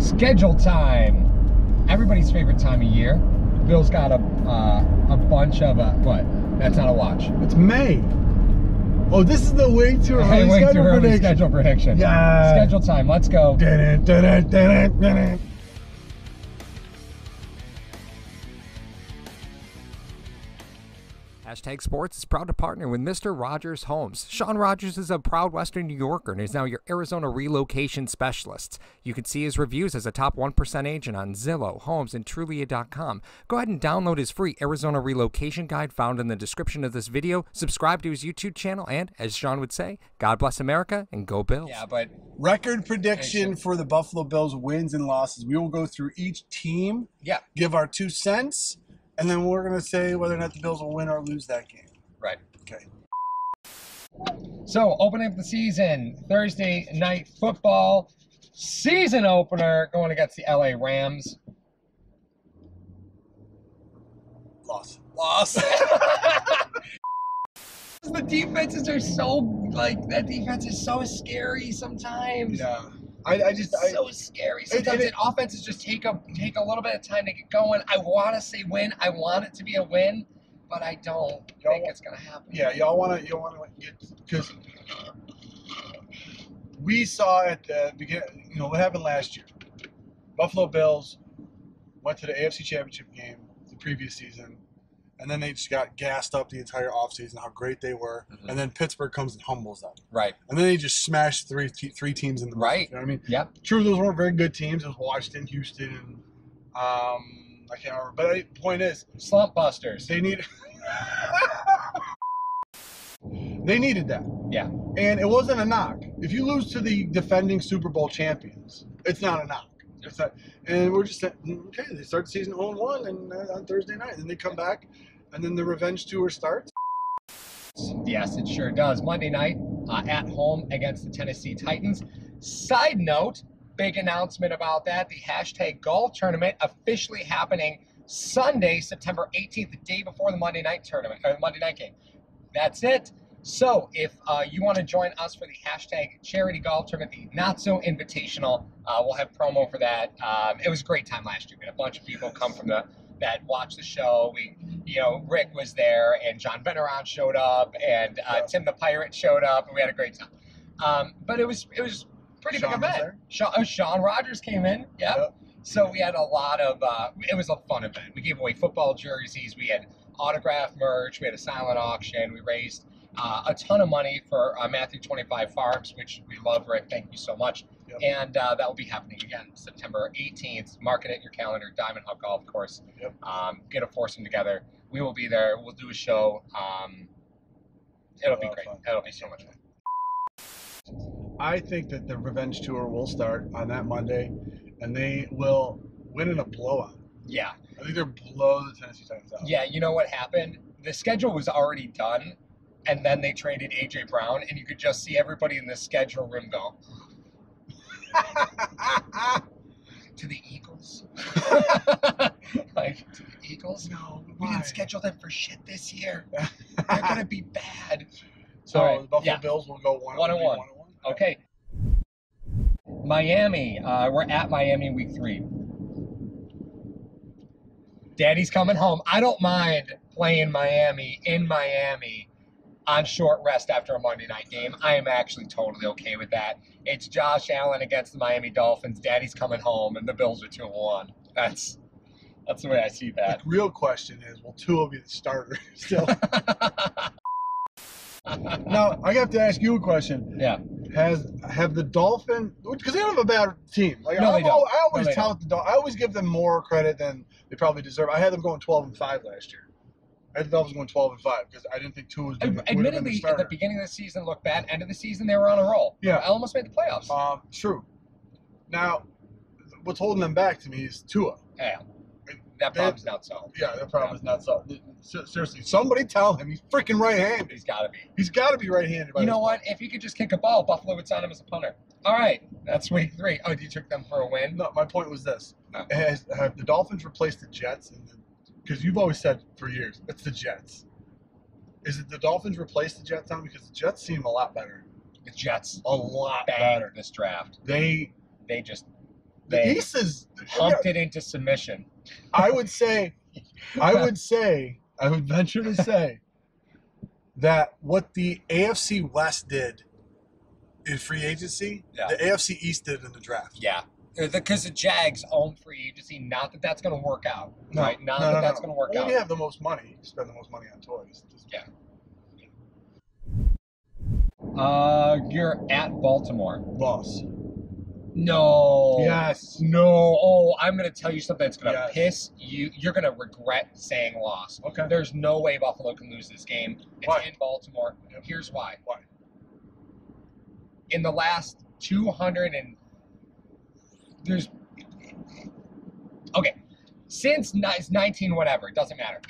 Schedule time. Everybody's favorite time of year. Bill's got a uh, a bunch of uh, what? That's not a watch. It's May. Oh, this is the way too early Hey, way too schedule early prediction. schedule prediction. Yeah. Schedule time. Let's go. Dun-dun, dun-dun, dun-dun, Hashtag Sports is proud to partner with Mr. Rogers Homes. Sean Rogers is a proud Western New Yorker and is now your Arizona relocation specialist. You can see his reviews as a top 1% agent on Zillow, Homes, and Trulia.com. Go ahead and download his free Arizona relocation guide found in the description of this video. Subscribe to his YouTube channel, and as Sean would say, God bless America and go Bills. Yeah, but Record prediction for the Buffalo Bills wins and losses. We will go through each team, yeah, give our two cents, and then we're going to say whether or not the Bills will win or lose that game. right. Okay. So, opening up the season, Thursday night football, season opener going against the LA Rams. Loss. Loss. the defenses are so like that defense is so scary sometimes. Yeah. I, I just. It's I, so scary. Sometimes it- it, offenses just take a take a little bit of time to get going. I want to say win. I want it to be a win, but I don't Y'all think it's gonna happen. yeah, y'all want to. You want to get because we saw at the beginning. You know what happened last year. Buffalo Bills went to the AFC Championship game the previous season, and then they just got gassed up the entire offseason how great they were, Mhm. and then Pittsburgh comes and humbles them, Right. and then they just smashed three te- three teams in the Right. You know what I mean? Yep. True, those weren't very good teams. It was Washington, Houston, and um, I can't remember. But I, the point is, Slump busters. they need. they needed that. Yeah. And it wasn't a knock. If you lose to the defending Super Bowl champions, it's not a knock. It's not, and we're just okay, they start the season 0 1 and uh, on Thursday night. And then they come back, and then the revenge tour starts. Yes, it sure does. Monday night uh, at home against the Tennessee Titans. Side note, big announcement about that. The hashtag golf tournament officially happening Sunday, September 18th, the day before the Monday night tournament or the Monday night game. That's it. So if uh, you want to join us for the hashtag charity golf tournament, the not so invitational, uh, we'll have promo for that. Um, it was a great time last year. We had a bunch of people come from the that watch the show. We, you know, Rick was there, and John Benaron showed up, and uh. Tim the Pirate showed up, and we had a great time. Um, but it was it was pretty Sean big event. Sean, oh, Sean Rogers came in. Yep. Yep. So we had a lot of. Uh, it was a fun event. We gave away football jerseys. We had autograph merch. We had a silent auction. We raised uh, a ton of money for uh, Matthew Twenty Five Farms, which we love, Rick. Thank you so much. Yep. And uh, that will be happening again September 18th. Mark it at your calendar. Diamond Hawk Golf Course. Yep. Um, get a foursome together. We will be there. We'll do a show. Um, it'll be great. fun. It'll be so much fun. I think that the revenge tour will start on that Monday, and they will win in a blowout. Yeah. I think they're blow the Tennessee Titans out. Yeah, you know what happened? The schedule was already done, and then they traded AJ Brown, and you could just see everybody in the schedule room go to the Eagles. like to the Eagles? no, We why? didn't schedule them for shit this year. They're gonna be bad. So right, the Buffalo yeah. Bills will go one, One and will be one. and one. Okay. Miami. Uh, we're at Miami week three. Daddy's coming home. I don't mind playing Miami in Miami on short rest after a Monday night game. I am actually totally okay with that. It's Josh Allen against the Miami Dolphins. Daddy's coming home, and the Bills are two and one. That's that's the way I see The that. real question is, will Tua be the starter still? now I have to ask you a question. yeah. Has have the Dolphin because they don't have a bad team. Like No, I, they don't. I always No, tout the Dol- I always give them more credit than they probably deserve. I had them going twelve and five last year. I had the Dolphins going twelve and five because I didn't think Tua was gonna, have the Admittedly, at the beginning of the season looked bad. End of the season, they were on a roll. Yeah. I almost made the playoffs. Um, true. Now, what's holding them back to me is Tua. yeah, that problem's not solved. Yeah, that problem is not solved. Seriously, somebody tell him he's freaking right-handed. He's got to be. He's got to be right-handed. by You know what? If he could just kick a ball, Buffalo would sign him as a punter. All right, that's week three. Oh, you took them for a win? No, my point was this: No. Has, have the Dolphins replaced the Jets? Because you've always said for years it's the Jets. Is it the Dolphins replaced the Jets now? Because the Jets seem a lot better. The Jets A lot better. this draft. They They just the They East is. pumped it into submission. I would say, I would say, I would venture to say that what the AFC West did in free agency, Yeah. the AFC East did in the draft. Yeah. Because the Jags own free agency. Not that that's going to work out. No, right? Not no, that no, that's going to work Well, out. you have the most money. You spend the most money on toys. Yeah. Uh, you're at Baltimore. Loss. No. Yes. No. Oh, I'm going to tell you something that's going to Yes. piss you. You're going to regret saying loss. Okay. There's no way Buffalo can lose this game. It's Why? in Baltimore. Here's why. Why? In the last 200 and there's okay since it's 19 whatever it doesn't matter.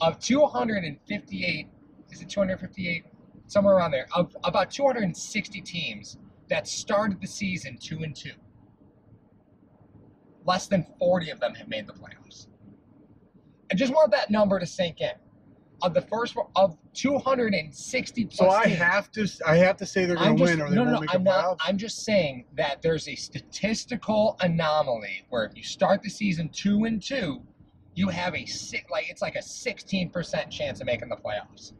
Of 258 is it 258 somewhere around there. Of about 260 teams that started the season two and two. Less than 40 of them have made the playoffs. I just want that number to sink in of the first of 260 plus So I teams, have to. I have to say they're going to win, or they no, won't no, make I'm the not. playoffs. I'm just saying that there's a statistical anomaly where if you start the season two and two, you have a six, like it's like a 16 percent chance of making the playoffs.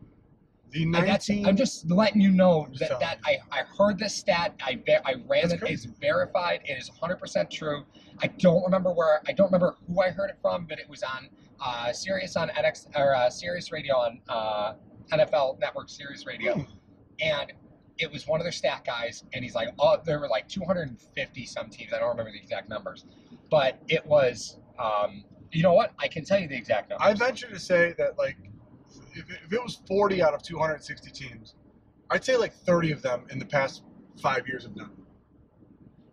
the And that's, 19. I'm just letting you know that, that I, I heard this stat. I I ran it. It's verified. It is 100 percent true. I don't remember where. I don't remember who I heard it from, but it was on uh, Sirius on NX or uh, Sirius Radio on uh, NFL Network Sirius Radio Hmm. and it was one of their stat guys, and he's like, oh, there were like 250 some teams. I don't remember the exact numbers, but it was, um, you know what? I can tell you the exact numbers. I venture to say that like, if it, if it was 40 out of 260 teams, I'd say like 30 of them in the past five years have done.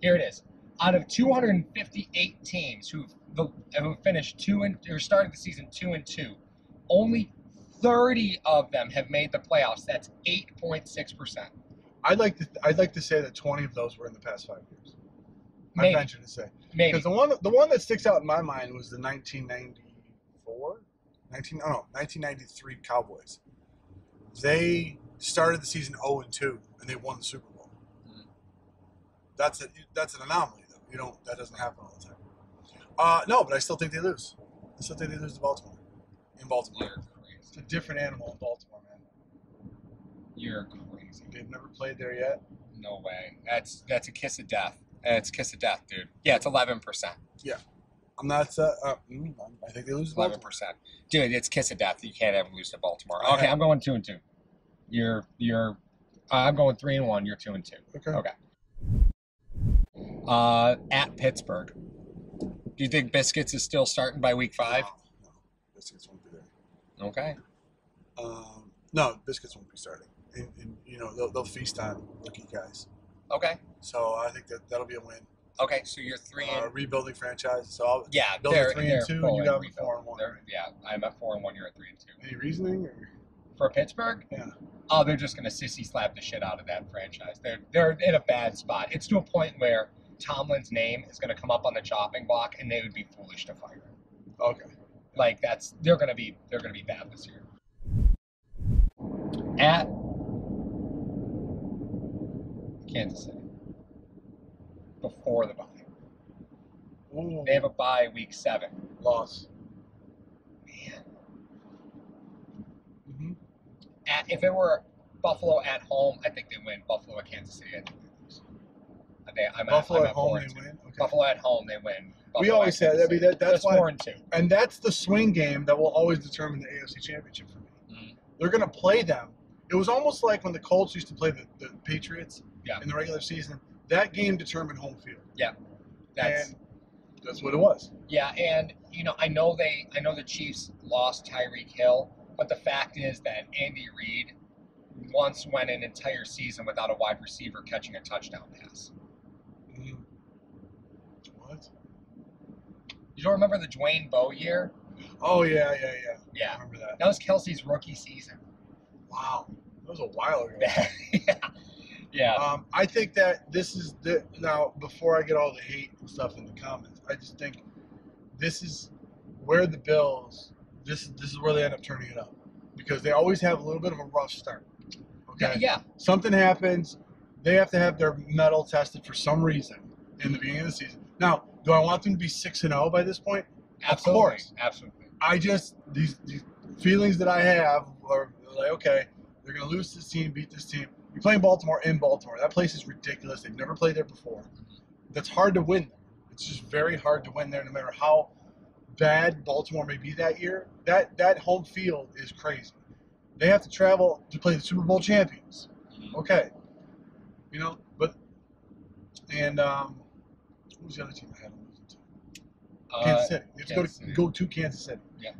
Here it is. Out of 258 teams who've the, who finished two and or started the season two and two, only 30 of them have made the playoffs. That's 8.6 percent. I'd like to. I'd like to say that 20 of those were in the past five years. I venture to say maybe. because the one the one that sticks out in my mind was the 1994, 19 oh no 1993 Cowboys. They started the season 0 and 2 and they won the Super Bowl. Mhm. That's a that's an anomaly You don't that doesn't happen all the time. Uh, no, but I still think they lose. I still think they lose to Baltimore. In Baltimore, You're it's crazy. a different animal in Baltimore, man. You're crazy. They've never played there yet. No way. That's that's a kiss of death. That's a kiss of death, dude. Yeah, it's 11 percent. Yeah. I'm not. Uh, uh, mm, I think they lose eleven percent, dude. It's kiss of death. You can't ever lose to Baltimore. Okay, I'm going two and two. You're you're. Uh, I'm going three and one. You're two and two. Okay. Okay. Uh, at Pittsburgh. Do you think Biscuits is still starting by week five? No, no, biscuits won't be there. Okay. Um, no, biscuits won't be starting. And, and you know they'll, they'll feast on rookie guys. Okay. So I think that that'll be a win. Okay. So you're three Uh, and rebuilding franchise. So I'll, yeah. Bills they're three and two, and you got at four and one. Yeah, I'm at four and one. You're at three and two. any reasoning? Or? For Pittsburgh? Yeah. Oh, they're just going to sissy slap the shit out of that franchise. They're they're in a bad spot. It's to a point where Tomlin's name is going to come up on the chopping block, and they would be foolish to fire him. Okay. Like that's they're going to be they're going to be bad this year. At Kansas City before the bye, Ooh, they have a bye week seven. loss. Man, hmm at, if it were Buffalo at home, I think they win. Buffalo at Kansas City, I think they lose. I think I'm Buffalo I'm at home, they win. Okay. Buffalo at home, they win. We always say that. I mean, that- that's why- four and two. And that's the swing game that will always determine the AFC Championship for me. Mhm. They're going to play them. It was almost like when the Colts used to play the, the Patriots Yeah. in the regular season. That game determined home field. Yeah, that's and that's what it was. yeah, and you know, I know they, I know the Chiefs lost Tyreek Hill, but the fact is that Andy Reid once went an entire season without a wide receiver catching a touchdown pass. Mhm. What? You don't remember the Dwayne Bowe year? Oh yeah, yeah, yeah. Yeah. I remember that. that was Kelce's rookie season. Wow, that was a while ago. yeah, yeah. Um, I think that this is the now. Before I get all the hate and stuff in the comments, I just think this is where the Bills. This this is where they end up turning it up because they always have a little bit of a rough start. Okay, yeah, yeah. something happens, they have to have their mettle tested for some reason, in the beginning of the season. Now, do I want them to be six and zero by this point? Absolutely. course. Absolutely. I just these, these feelings that I have are like, okay, they're gonna lose this team, beat this team. You're playing Baltimore in Baltimore. That place is ridiculous. They've never played there before. That's hard to win. It's just very hard to win there, no matter how bad Baltimore may be that year. That that home field is crazy. They have to travel to play the Super Bowl champions. Okay, you know, but and um, who was the other team I had them losing to? Kansas City. You have to Kansas go to City. go to Kansas City. Yeah.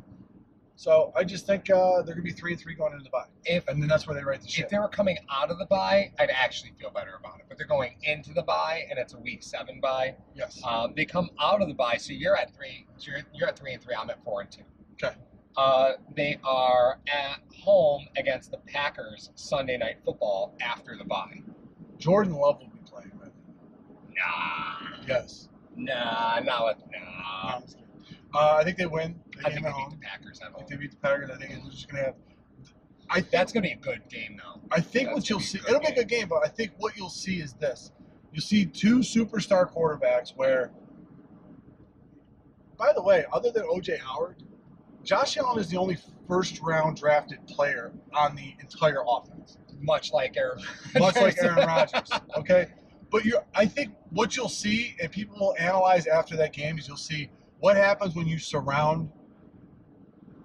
So I just think uh, they're gonna be three and three going into the bye, if and then that's where they write the if they were coming out of the bye, I'd actually feel better about it. But they're going into the bye, and it's a week seven bye. Yes. Um, they come out of the bye, so you're at three. So you're, you're at three and three. I'm at four and two. Okay. Uh, they are at home against the Packers Sunday night football after the bye. Jordan Love will be playing. Right? Nah, Yes. nah, not with No, nah. Kidding. Uh, I think they win. They I think they beat the Packers I think they beat the Packers. I think it's just gonna have. I think, That's gonna be a good game, though. I think that's what you'll gonna be a see. It'll be a good game, but I think what you'll see is this: you see two superstar quarterbacks. Where, by the way, other than OJ Howard, Josh Allen is the only first round drafted player on the entire offense. Much like Aaron. much like Aaron Rodgers. Okay, but you, I think what you'll see, and people will analyze after that game, is you'll see what happens when you surround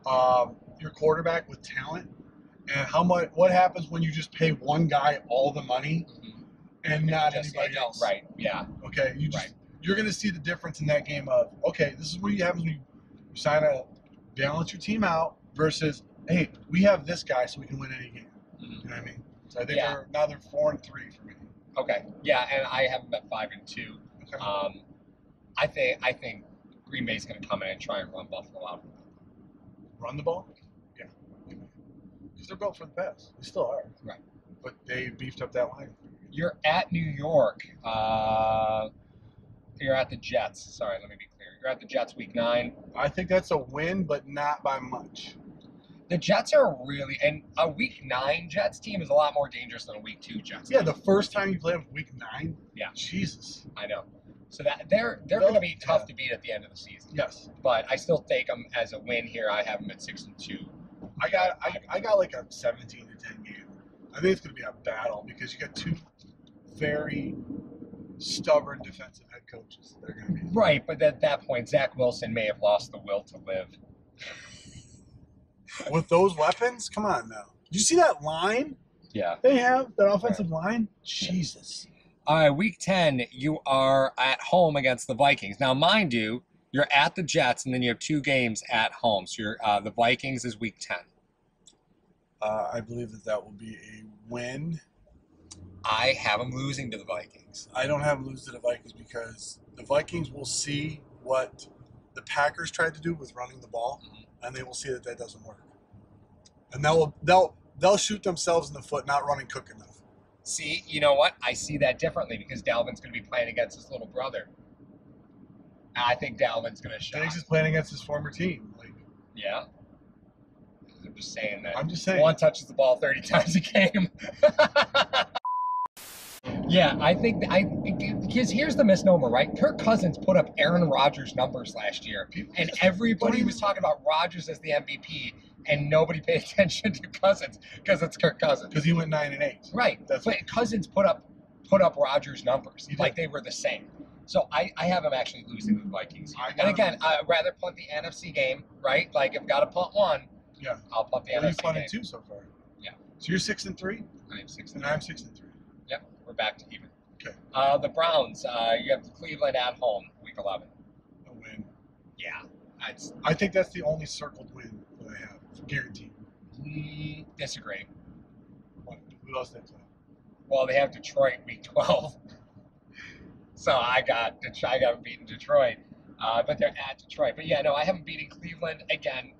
um, your quarterback with talent, and how much. What happens when you just pay one guy all the money Mhm. and not Just- anybody else? Right. Yeah. Okay, you just Right. you're going to see the difference in that game of okay, this is what you happens when you, you sign a balance your team out versus hey, we have this guy so we can win any game. Mhm. You know what I mean? So I think Yeah. they're now they're four and three for me. Okay. Yeah, and I have them at five and two. Okay. Um, I think I think Green Bay's going to come in and try and run Buffalo out. run the ball? Yeah. Because they're built for the pass. They still are. Right. But they beefed up that line. You're at New York. Uh, you're at the Jets. Sorry, let me be clear. You're at the Jets week nine. I think that's a win, but not by much. The Jets are really and a week nine Jets team is a lot more dangerous than a week two Jets. Yeah, team. the first time you play them week nine. Yeah. Jesus. I know. So that they're they're going to be tough yeah. to beat at the end of the season. Yes. But I still take them as a win here. I have them at six and two. I got I, I got like a 17 to 10 game. I think it's going to be a battle because you got two very stubborn defensive head coaches. They're going to be. Right, but at that point, Zach Wilson may have lost the will to live. With those weapons? Come on now. Did you see that line Yeah. they have? That offensive line? Jesus. All right, week 10, you are at home against the Vikings. Now, mind you, you're at the Jets, and then you have two games at home. So you're, uh, the Vikings is week 10. Uh, I believe that that will be a win. I have them losing to the Vikings. I don't have them lose to the Vikings because the Vikings will see what the Packers tried to do with running the ball, Mhm. And they will see that that doesn't work. And they'll they'll they'll shoot themselves in the foot not running quick enough. See, you know what? I see that differently because Dalvin's going to be playing against his little brother. And I think Dalvin's going to shot. Diggs is playing against his former team. Like Yeah. I'm just saying that. I'm just saying. One touches the ball 30 times a game. yeah, I think I because here's the misnomer, right? Kirk Cousins put up Aaron Rodgers numbers last year, and everybody was talking about Rodgers as the MVP, and nobody paid attention to Cousins because it's Kirk Cousins. because he went nine and eight. Right. That's but Cousins put up put up Rodgers numbers like they were the same. So I, I have him actually losing to the Vikings. And again. I'd rather punt the NFC game, right? Like if I've got to punt one, Yeah. I'll punt the you NFC punting game. two so far? Yeah. So you're six and three, I am six and and I'm six and three. Yep, we're back to even. Okay. Uh, the Browns, uh, you have Cleveland at home, week 11. A win. Yeah, it's I think that's the only circled win that I have, guaranteed. mm, disagree. What? Who else they play? Well, they have Detroit week 12, so I got I got beaten Detroit, uh, but they're at Detroit. But yeah, no, I haven't beaten Cleveland again.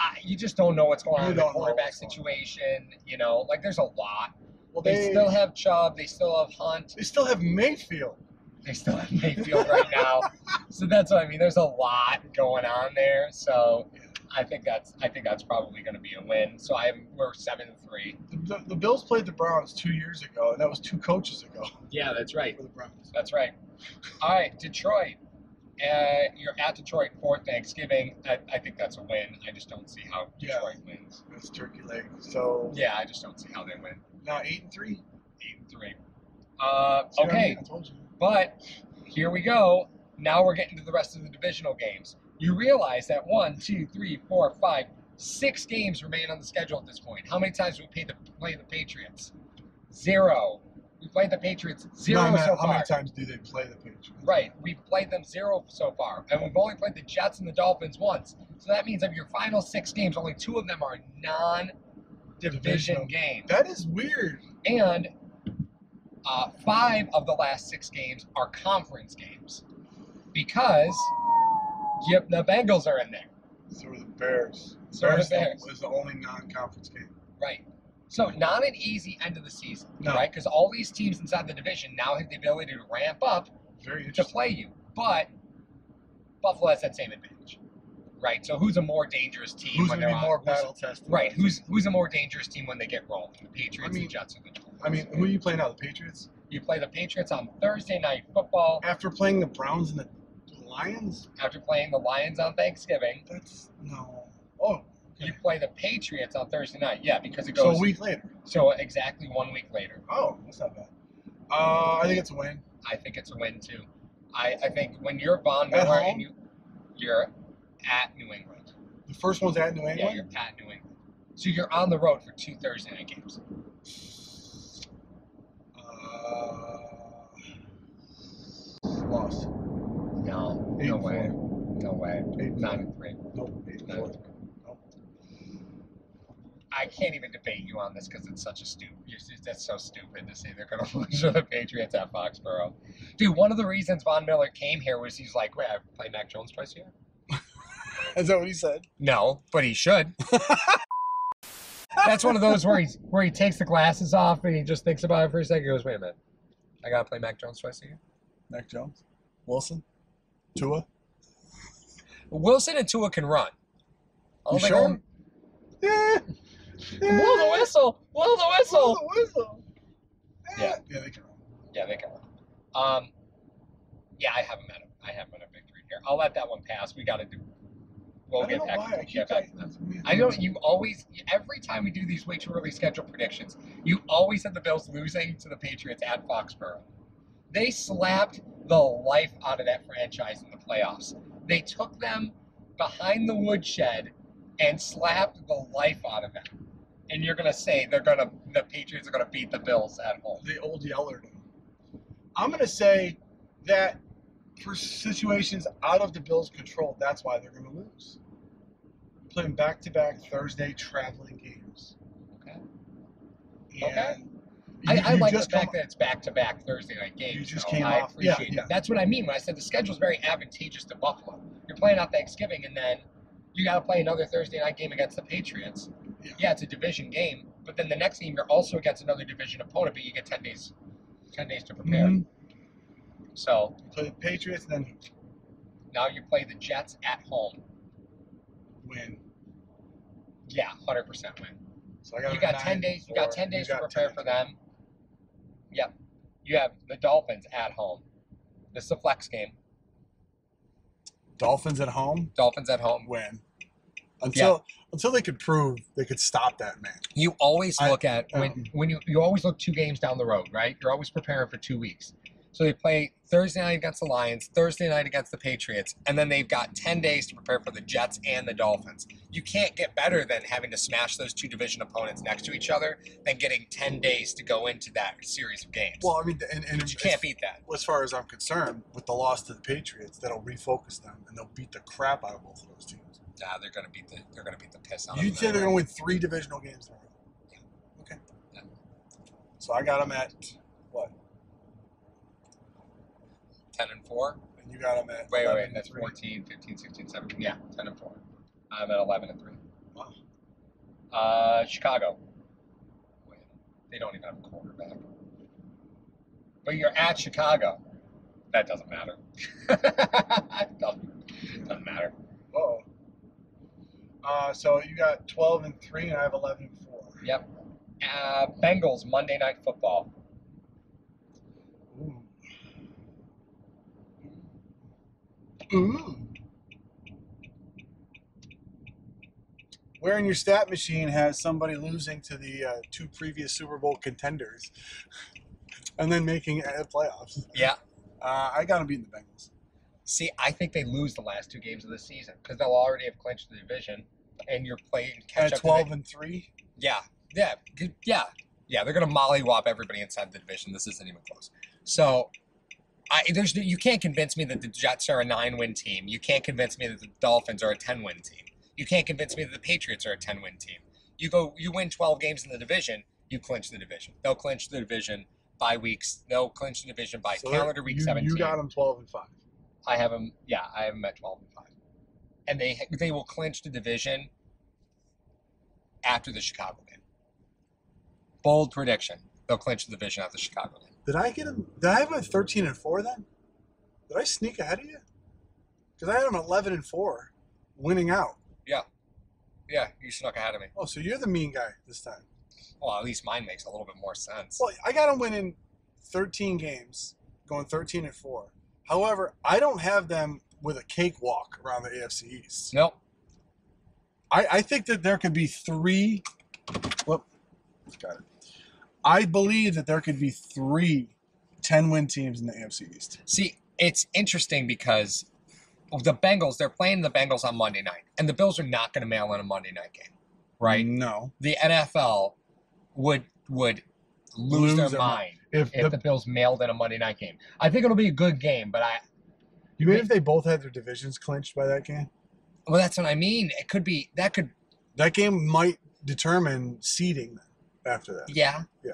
I, you just don't know what's going on in the quarterback what's going on. situation. You know, like there's a lot. Well, They, still have Chubb. They still have Hunt. they still have Mayfield. They still have Mayfield right now. So that's what I mean. There's a lot going on there. So I think that's I think that's probably going to be a win. So I'm we're seven three. The, the, the Bills played the Browns two years ago, and that was two coaches ago Yeah, that's right. for the Browns. That's right. All right, Detroit. Uh, you're at Detroit for Thanksgiving. I, I think that's a win. I just don't see how Yeah. Detroit wins. That's turkey leg. So Yeah, I just don't see how they win. now eight and three. Eight and three. Uh, See what I okay, mean? I told you. but here we go. Now we're getting to the rest of the divisional games. You realize that one, two, three, four, five, six games remain on the schedule at this point. How many times do we the, play the Patriots? Zero. We played the Patriots zero No, so how far. many times do they play the Patriots? Right. We've played them zero so far, and we've only played the Jets and the Dolphins once. So that means of your final six games, only two of them are non-division games, That is weird. and uh, five of the last six games are conference games because yep, the Bengals are in there. So are the Bears. So are the Bears Bears. was the only non-conference game. Right. So not an easy end of the season, No. right? Because all these teams inside the division now have the ability to ramp up Very to play you. But Buffalo has that same advantage, right? So who's a more dangerous team Who's when they're on? more battle tested? Right. Who's who's a more dangerous team when they get rolling? The Patriots, I mean- the Jets, or the Dolphins? I mean, who are you playing now? The Patriots? you play the Patriots on Thursday night football After playing the Browns and the Lions? after playing the Lions on Thanksgiving. That's no. Oh, You play the Patriots on Thursday night, yeah, because it goes. so a week later. so exactly one week later. Oh, that's not bad. Uh, I think it's a win. I think it's a win too. I, I think when you're Von Miller home? and you you're at New England. The first one's at New England. Yeah, you're at New England. So you're on the road for two Thursday night games. Uh, lost. No, Eight no way. four. No way. Eight and Nine and three. Nope. Eight Nine and three. I can't even debate you on this because it's such a stupid. That's so stupid to say they're going to lose to the Patriots at Foxborough. Dude, one of the reasons Von Miller came here was he's like, wait, I play Mac Jones twice a year? Is that what he said? No, but he should. That's one of those where he's where he takes the glasses off and he just thinks about it for a second. He goes, wait a minute, I gotta play Mac Jones twice a year. Mac Jones, Wilson, Tua. Wilson and Tua can run. Don't You sure? Yeah. Blow the whistle! Blow the whistle! Blow the whistle. Yeah. Yeah, they can run. Yeah, they can run. Um, yeah, I haven't met him. I haven't met a victory here. I'll let that one pass. We got to do. We'll I get don't know back. why. I keep get back to. I know you always, every time we do these way too early schedule predictions, you always have the Bills losing to the Patriots at Foxborough. They slapped the life out of that franchise in the playoffs. They took them behind the woodshed and slapped the life out of them. And you're gonna say they're gonna, the Patriots are gonna beat the Bills at home. the old Yeller. I'm going to say that for situations out of the Bills' control, that's why they're going to lose. Playing back-to-back Thursday traveling games. Okay. And Okay. you- I, I you like the fact that it's back to back Thursday night games. You just though. came I off- yeah, appreciate yeah. that. That's what I mean when I said the schedule's very advantageous to Buffalo. You're playing out Thanksgiving and then you got to play another Thursday night game against the Patriots. Yeah. it's a division game, but then the next game you're also against another division opponent, but you get ten days, ten days to prepare. Mhm. So Play the Patriots then now you play the Jets at home. win. Yeah, hundred percent win. So I got You got ten days. You got ten days You to prepare 10. for them. Yep. You have the Dolphins at home. This is a flex game. Dolphins at home, Dolphins at home. win. Until until they could prove they could stop that man. You always I- look at when um, when you you always look two games down the road, right? You're always preparing for two weeks. So they play Thursday night against the Lions, Thursday night against the Patriots, and then they've got ten days to prepare for the Jets and the Dolphins. You can't get better than having to smash those two division opponents next to each other than getting ten days to go into that series of games. Well, I mean, and, and you can't beat that. as far as I'm concerned, with the loss to the Patriots, that'll refocus them and they'll beat the crap out of both of those teams. Nah, they're gonna beat the they're gonna beat the piss out You of say them. they're going to win three divisional games in a row. Okay. Yeah. So I got them at what? ten and four. And you got them at Wait, wait, 11 wait. and That's three. 14, 15, 16, 17. Yeah, 10 and 4. I'm at 11 and 3. Wow. Uh, Chicago. Wait, they don't even have a quarterback. But you're at Chicago. That doesn't matter. It doesn't, doesn't matter. Uh, so you got 12 and three, and I have 11 and four. Yep. Uh, Bengals Monday Night Football. Ooh. Ooh. Where in your stat machine has somebody losing to the uh, two previous Super Bowl contenders and then making playoffs? Yeah. Uh, I got to beat the Bengals. See, I think they lose the last two games of the season because they'll already have clinched the division, and you're playing catch At up. 12 and 3? Yeah, yeah, yeah, yeah. They're gonna mollywop everybody inside the division. This isn't even close. So, I there's you can't convince me that the Jets are a nine-win team. You can't convince me that the Dolphins are a ten-win team. You can't convince me that the Patriots are a ten-win team. You go, you win twelve games in the division, you clinch the division. They'll clinch the division by weeks. They'll clinch the division by So calendar week you, seventeen. You got them 12 and 5. I have them. Yeah, I have them at twelve and five, and they they will clinch the division after the Chicago game. Bold prediction: they'll clinch the division after the Chicago game. Did I get them? Did I have them 13 and 4 then? Did I sneak ahead of you? Because I had them 11 and 4, winning out. Yeah, yeah, you snuck ahead of me. Oh, so you're the mean guy this time. Well, at least mine makes a little bit more sense. Well, I got them winning 13 games, going 13 and 4. However, I don't have them with a cakewalk around the AFC East. Nope. I, I think that there could be three. Whoop, got it. I believe that there could be three 10 win teams in the AFC East. See, it's interesting because the Bengals they're playing the Bengals on Monday night, and the Bills are not going to mail in a Monday night game, right? No. The NFL would would lose, Lose their their mind. If, if the, the Bills mailed in a Monday night game. I think it'll be a good game, but I you mean if they both had their divisions clinched by that game? well that's what I mean. It could be that could That game might determine seeding after that. yeah, Yeah.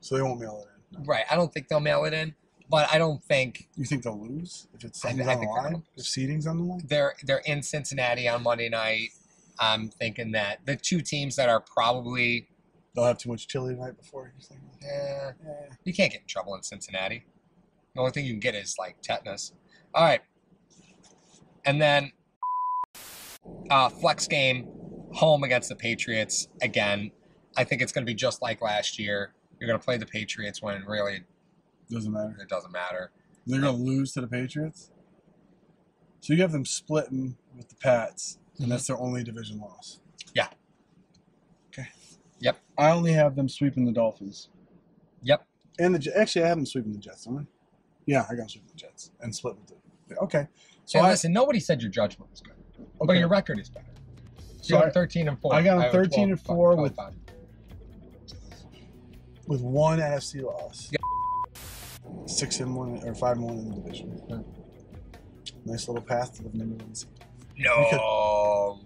So they won't mail it in. right. I don't think they'll mail it in, but I don't think You think they'll lose if it's I- I on the line? If seeding's on the line? they're they're in Cincinnati on Monday night. I'm thinking that the two teams that are probably They'll have too much chili the night before. Eh, Eh. you can't get in trouble in Cincinnati. The only thing you can get is like tetanus. All right, and then uh, flex game home against the Patriots again. I think it's going to be just like last year. You're going to play the Patriots when really Doesn't matter. it doesn't matter. They're going to lose to the Patriots. So you have them splitting with the Pats, and that's their only division loss. Yeah. Okay. Yep. I only have them sweeping the Dolphins. Yep. And the actually, I have them sweeping the Jets, don't I? Yeah, I got them sweeping the Jets and split with the. Okay. So and I, listen, nobody said your judgment was good, but your record is better. So you I- 13 and four. I got have 13 and 12 four 12 with- with one NFC loss. Six and one or five and one in the division. Yeah. Nice little path to the number one seed. no.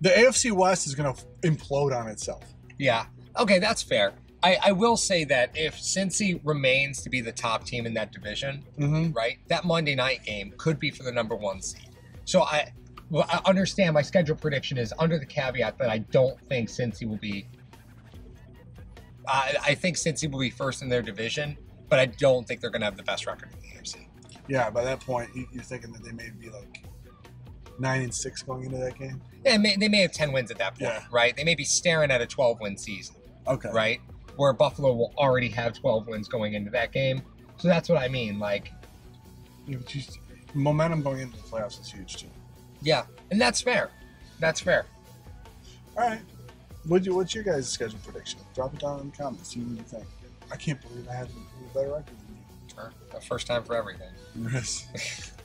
The AFC West is going to implode on itself. Yeah. Okay, that's fair. I, I will say that if Cincy remains to be the top team in that division, Mm-hmm. right, that Monday night game could be for the number one seed. So I, well, I understand my schedule prediction is under the caveat that I don't think Cincy will be. I, I think Cincy will be first in their division, but I don't think they're going to have the best record in the AFC. Yeah, by that point, you- you're thinking that they may be like nine and six going into that game. Yeah, they may, they may have 10 wins at that point, Yeah. right? They may be staring at a 12 win season. Okay. right? Where Buffalo will already have 12 wins going into that game. So that's what I mean. Like, Yeah, you, momentum going into the playoffs is huge too. yeah, and that's fair. That's fair. All right. What you, what's your guys' schedule prediction? Drop it down in the comments. See what you think. I can't believe I had a better record than you. The first time for everything. Yes.